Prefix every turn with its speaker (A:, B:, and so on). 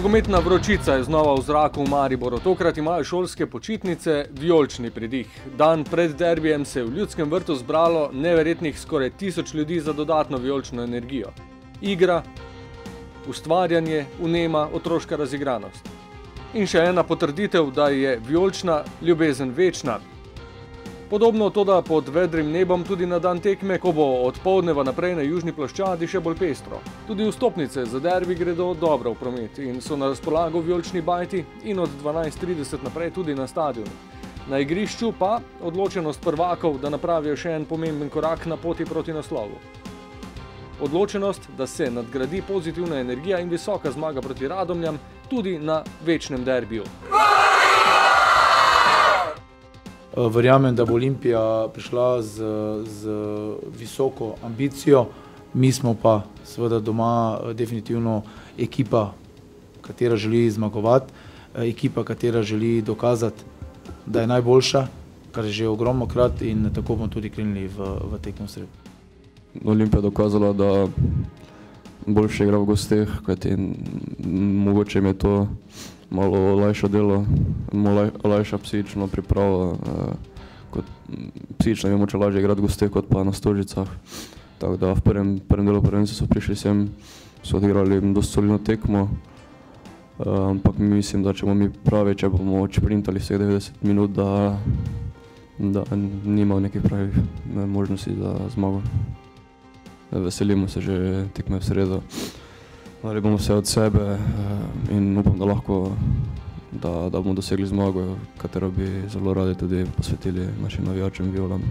A: Nogometna vročica je znova v zraku v Mariboru. Tokrat imajo šolske počitnice vijolični pridih. Dan pred derbijem se je v ljudskem vrtu zbralo neverjetnih skoraj tisoč ljudi za dodatno vijolično energijo. Igra, ustvarjanje, unema, otroška razigranost. In še ena potrditev, da je vijolična ljubezen večna, Podobno to, da pod vedrim nebom tudi na dan tekme, ko bo od povdneva naprej na južni ploščadi še bolj pestro. Tudi vstopnice za derbi gredo dobro v promet in so na razpolago vijolični bajti in od 12.30 naprej tudi na stadionu. Na igrišču pa odločenost prvakov, da napravijo še en pomemben korak na poti proti naslovu. Odločenost, da se nadgradi pozitivna energija in visoka zmaga proti Radomljam tudi na večnem derbiju.
B: Eh, verjamem, da bo Olimpija prišla z, z visoko ambicijo, mi smo pa seveda doma eh, definitivno ekipa, katera želi zmagovati, eh, ekipa, katera želi dokazati, da je najboljša, kar je že ogromno krat in tako bomo tudi krenili v, v tekmo sredo.
C: Olimpija je dokazala, da boljše igra v gosteh, kajti mogoče jim je to malo olajša delo, olajša psihično pripravo. Eh, kot psihično je moče lažje igrati goste kot pa na stožicah. Tako da v prvem, prvem delu prvenstva so prišli sem, so odigrali dosti solidno tekmo. Uh, ampak mislim, da če bomo mi pravi, če bomo sprintali vseh 90 minut, da, da nimamo nekih pravih možnosti za zmago. Veselimo se že tekme v sredo. Ali bomo vse od sebe uh, in upam, da lahko da, da bomo dosegli zmago, katero bi zelo radi tudi posvetili našim navijačem violam.